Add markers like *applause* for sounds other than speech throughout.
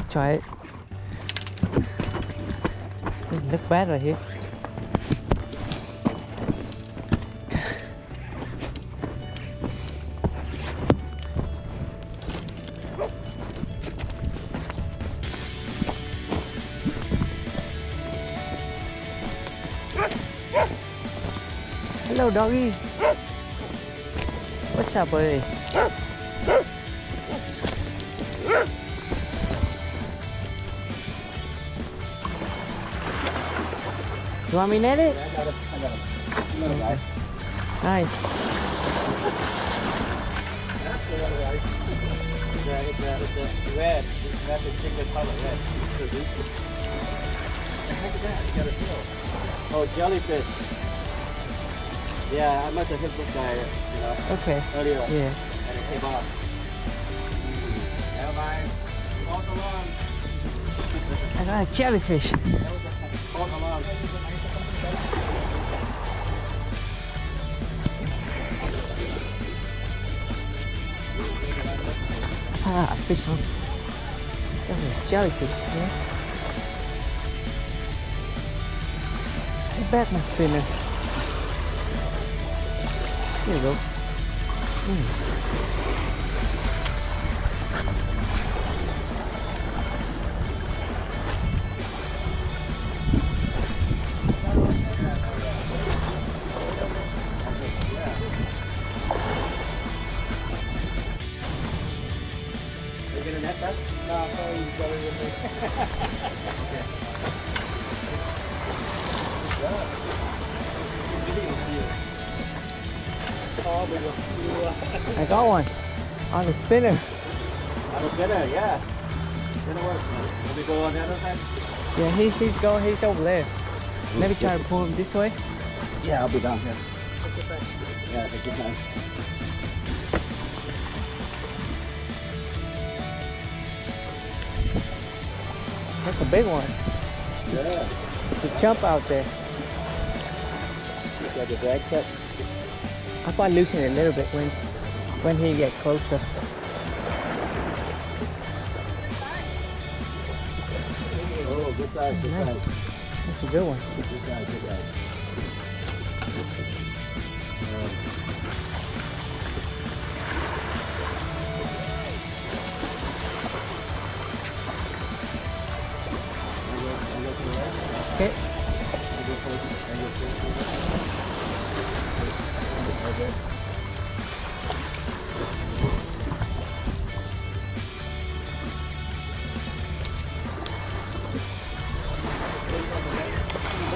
Let's try it. Doesn't look bad right here. Hello doggy. What's up buddy? You want me to net it? I got it. I got it. Guy. Nice. That's the little guy. It's a, it's a, it's a red. That's a particular color, red. What the heck is that? You got a feel. Oh, jellyfish. Yeah, I must have hit this guy, you know, Okay. earlier. Yeah. And it came off. Yeah, bye. Walk along. I got a jellyfish. Ah, fish one. That's a jellyfish, man. Get back my spinner. There you go. Mm. Are you gonna net that? No, I'm sorry, you got it with me. I got one on the spinner. I was gonna, yeah. Gonna work. Will we go on the other side? Yeah, he, he's going, he's over there. Maybe try to pull him this way. Yeah, I'll be down here. Yeah, take your time. That's a big one. Yeah. To jump out there. Got the drag set. I might loosen it a little bit when when he get closer. Oh, good size, good size. That's a good one. Good size, good size.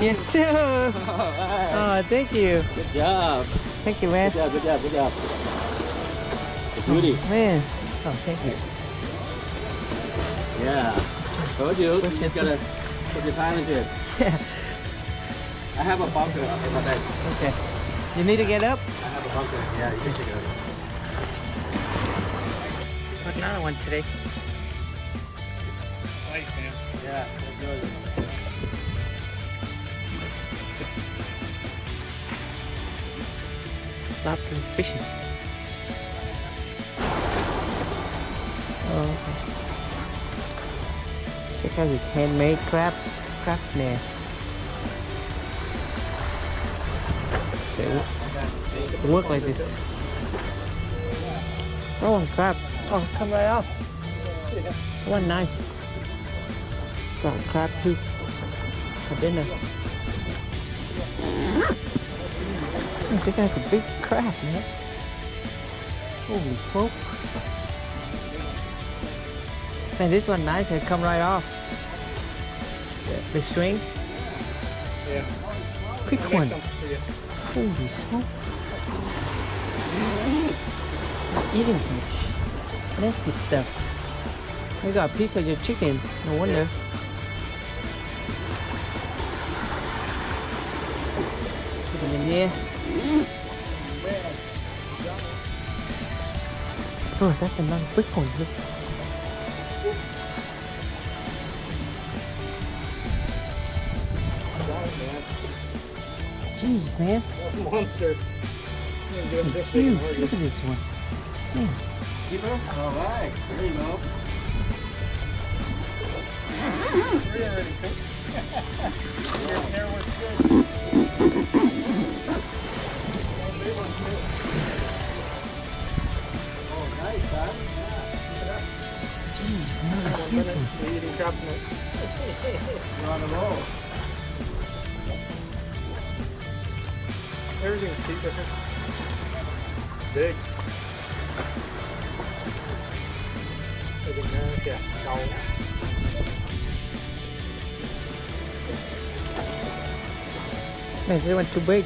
Yes, sir. *laughs* Oh, thank you. Good job. Thank you, man. Good job, good job, good job. Beauty. Oh, man. Oh, thank you. Yeah. Told you, you Push just it. gotta put your time into it. Yeah. I have a bunker in my bed. Okay. You need to get up. I have a bunker. Yeah, you can take it. Got another one today. Nice, man. Yeah, that's good. Stop the fishing. Oh. Check out this handmade crab crab snare. It work like this. Oh, crap. Oh, come right off. One nice. Got crab too. For dinner. I think that's a big crab, man. Holy smoke. Man, this one nice. It come right off. The, the string. Yeah. Quick one. Holy smoke. Eating some fancy stuff. You got a piece of your chicken. No wonder. Put it in there. Oh, that's another big one. Look. Jeez, man. That's monster. I'm gonna get this big Huge. Look at this one. Man. Keeper? All right. There you go. Three already took. Your hair was good. Oh, nice. Jeez, another huge one. we're eating crab meat. You're on a roll. Everything's cheap different. Big. In there, yeah. Cao. Man, too big.